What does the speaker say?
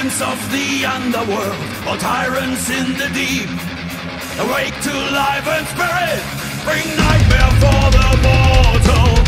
serpents of the underworld, or tyrants in the deep. Awake to life and spirit, bring nightmare for the mortal.